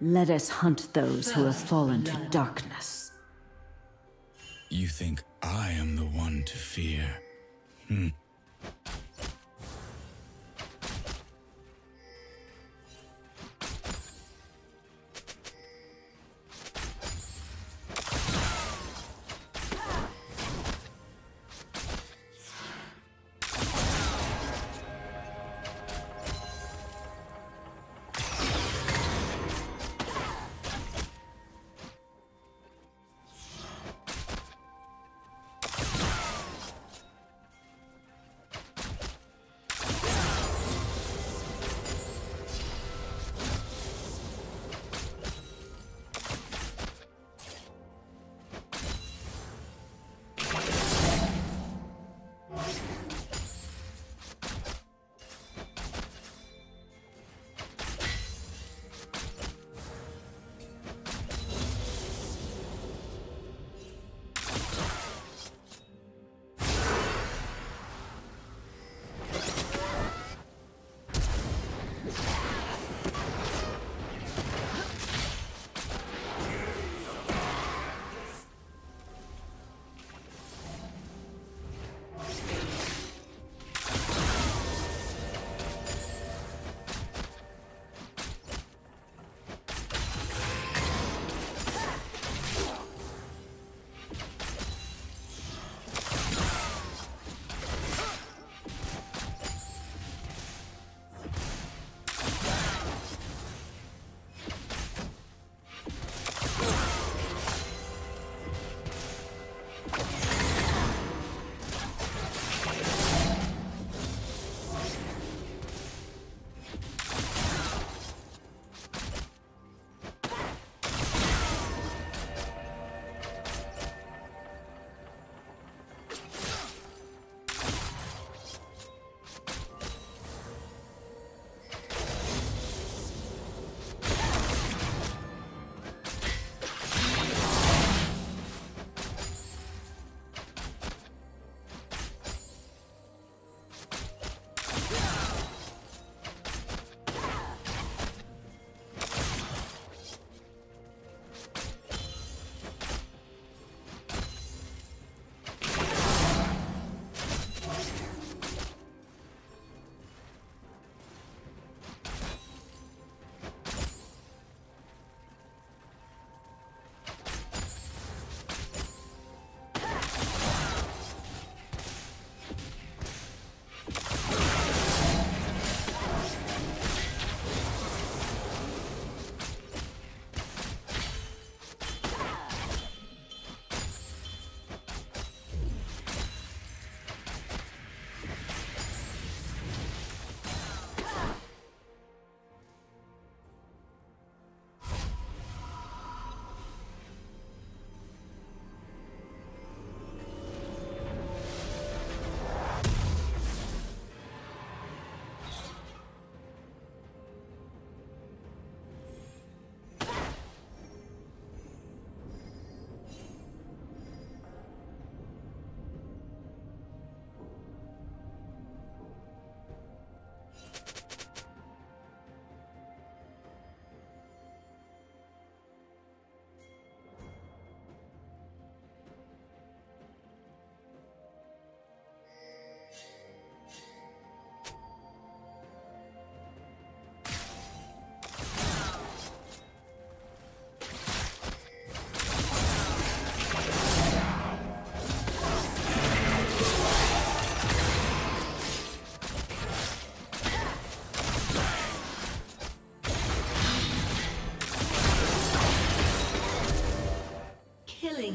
Let us hunt those who have fallen to darkness. You think I am the one to fear? Hmm.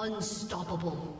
Unstoppable.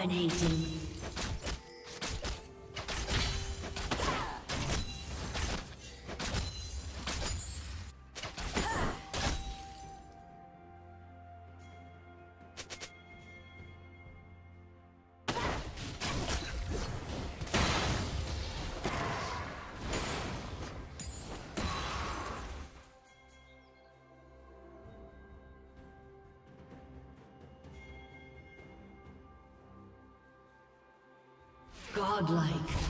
Dominating. Godlike.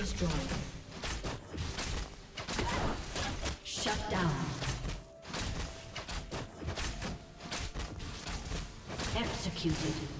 Destroyed. Shut down. Executed.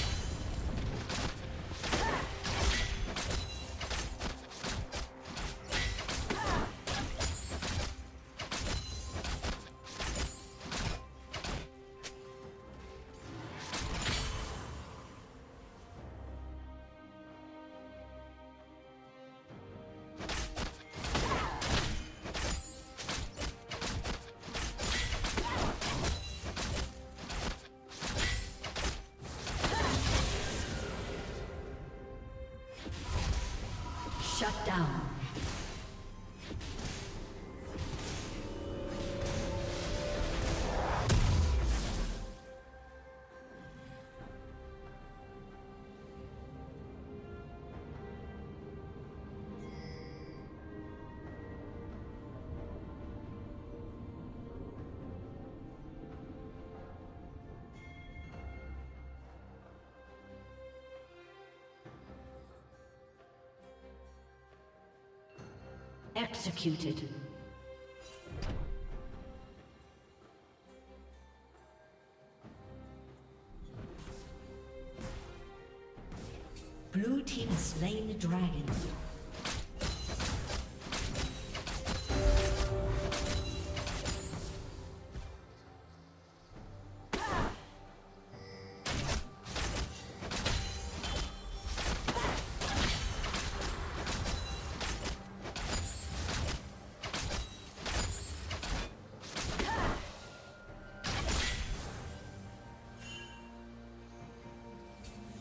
Shut down. Executed. Blue team has slain the dragon.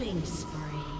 Killing spree.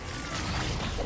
Shut